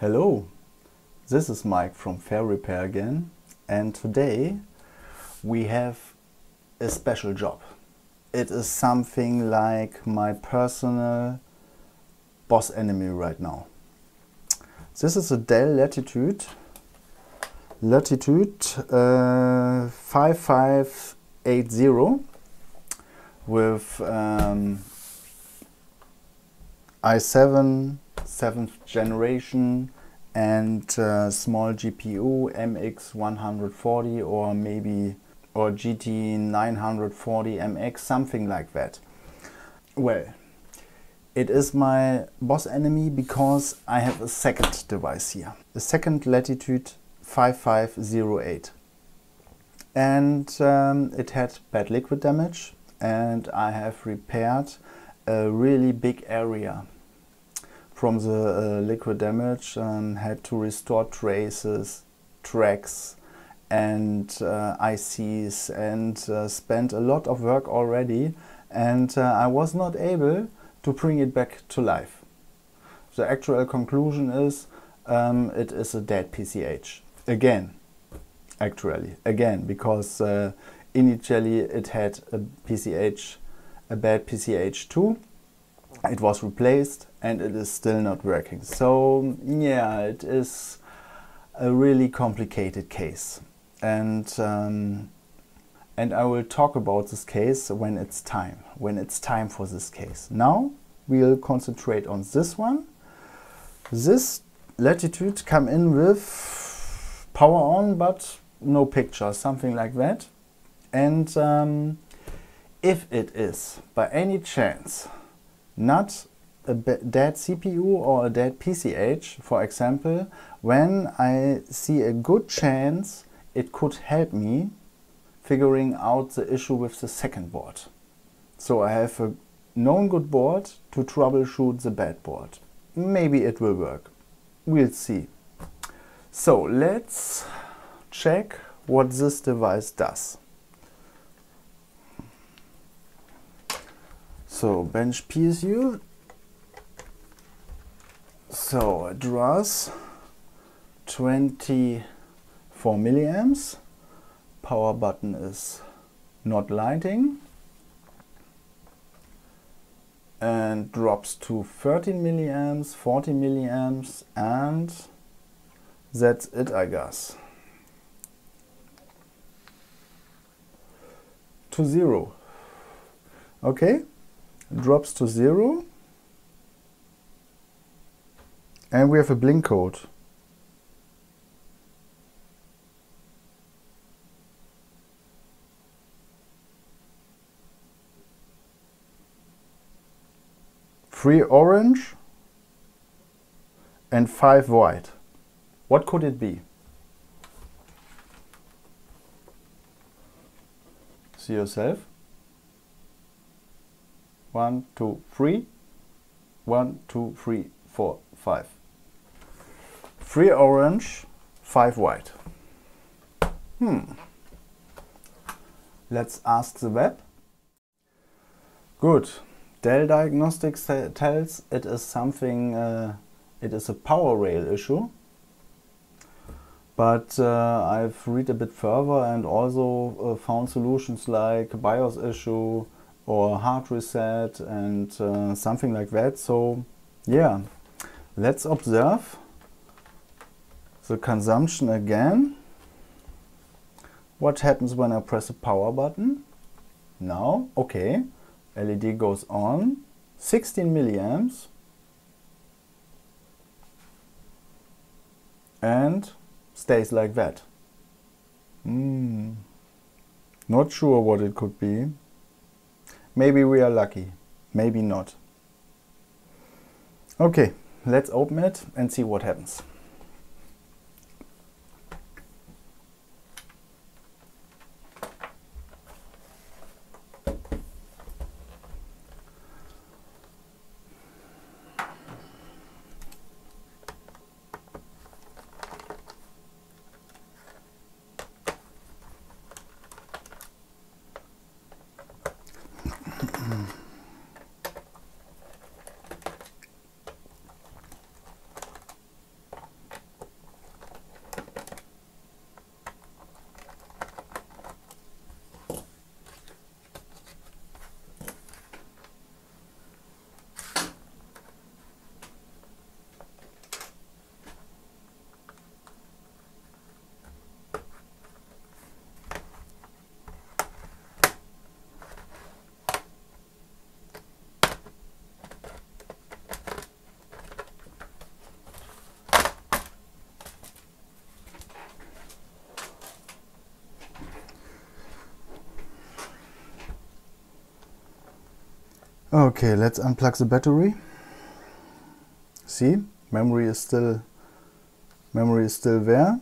Hello, this is Mike from Fair Repair again and today we have a special job. It is something like my personal boss enemy right now. This is a Dell Latitude Latitude uh, 5580 with um, i7 7th generation and uh, small GPU MX140 or maybe or GT940 MX something like that. Well, it is my boss enemy because I have a second device here. A second Latitude 5508 and um, it had bad liquid damage and I have repaired a really big area from the uh, liquid damage and had to restore traces, tracks and uh, ICs and uh, spent a lot of work already and uh, I was not able to bring it back to life. The actual conclusion is um, it is a dead PCH. Again, actually, again, because uh, initially it had a PCH, a bad PCH2 it was replaced and it is still not working. So yeah, it is a really complicated case. And, um, and I will talk about this case when it's time, when it's time for this case. Now we'll concentrate on this one. This latitude come in with power on but no picture, something like that. And um, if it is by any chance not a dead CPU or a dead PCH, for example, when I see a good chance it could help me figuring out the issue with the second board. So I have a known good board to troubleshoot the bad board. Maybe it will work. We'll see. So let's check what this device does. So bench PSU. So it draws 24 milliamps. Power button is not lighting and drops to 13 milliamps, 40 milliamps and that's it I guess. To zero. Okay drops to zero and we have a blink code. Three orange and five white. What could it be? See yourself? One, two, three. One, two, three, four, five. Three orange, five white. Hmm. Let's ask the web. Good. Dell Diagnostics tells it is something, uh, it is a power rail issue. But uh, I've read a bit further and also uh, found solutions like BIOS issue, or hard reset and uh, something like that. So yeah, let's observe the consumption again. What happens when I press the power button? Now, okay, LED goes on, 16 milliamps and stays like that. Mm. Not sure what it could be. Maybe we are lucky, maybe not. Okay, let's open it and see what happens. Okay, let's unplug the battery. See, memory is still memory is still there.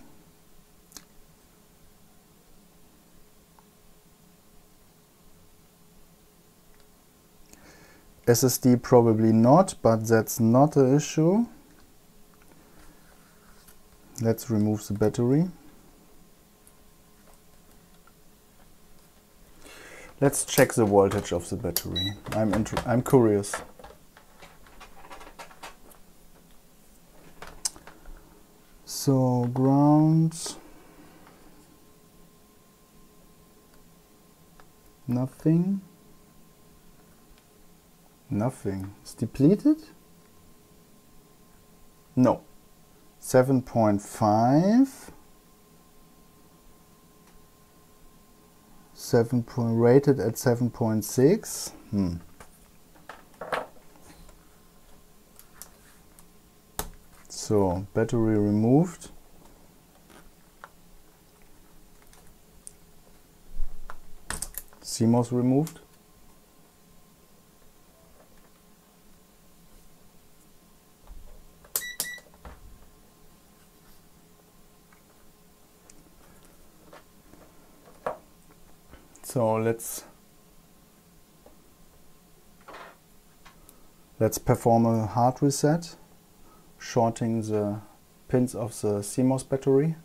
SSD probably not, but that's not an issue. Let's remove the battery. Let's check the voltage of the battery. I'm I'm curious. So ground. Nothing. Nothing. It's depleted? No. 7.5 7 point rated at 7.6 hmm. so battery removed. CMOS removed So let's let's perform a hard reset, shorting the pins of the CMOS battery.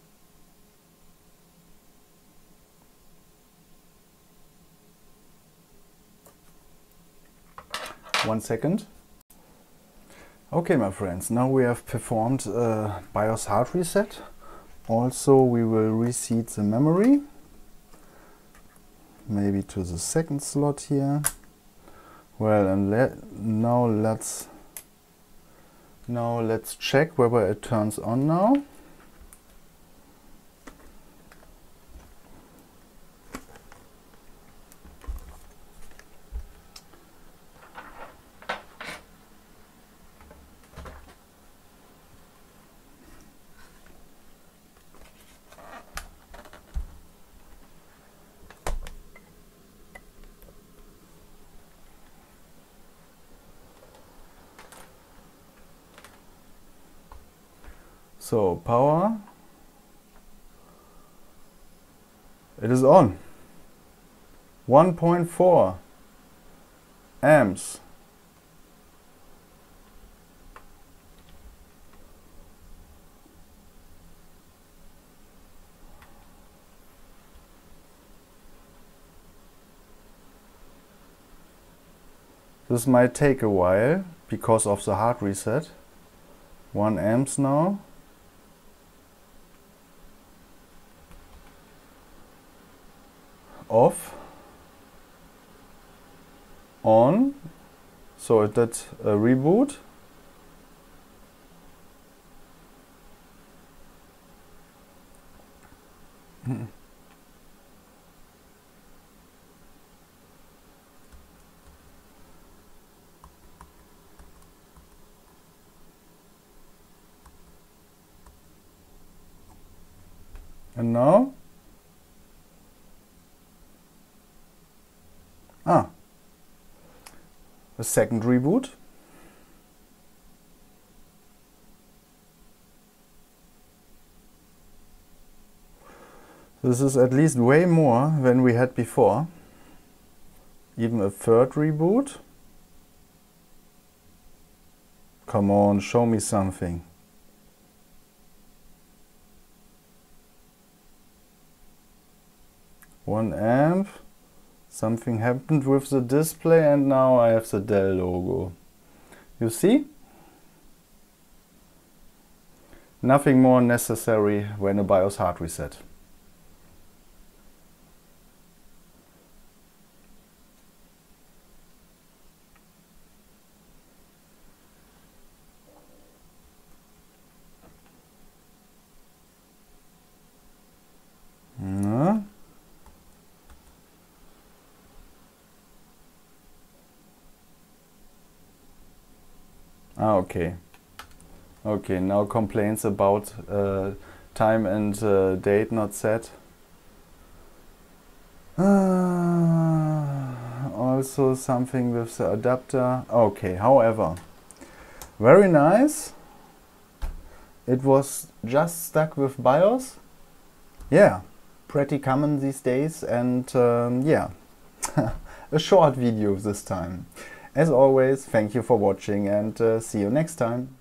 One second. Okay, my friends, now we have performed a BIOS hard reset. Also, we will reseat the memory maybe to the second slot here. Well and let now let's now let's check whether it turns on now So power, it is on. 1.4 amps. This might take a while because of the hard reset. 1 amps now. Off on so it did a reboot and now a second reboot. This is at least way more than we had before. Even a third reboot. Come on, show me something. One amp. Something happened with the display and now I have the Dell logo. You see? Nothing more necessary when a BIOS hard reset. Okay. Okay, now complaints about uh, time and uh, date not set. Uh, also something with the adapter. Okay, however, very nice. It was just stuck with BIOS. Yeah, pretty common these days and um, yeah, a short video this time. As always, thank you for watching and uh, see you next time.